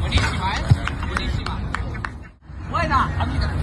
Buenísima, ¿eh? Buenísima. Buena, amiguita.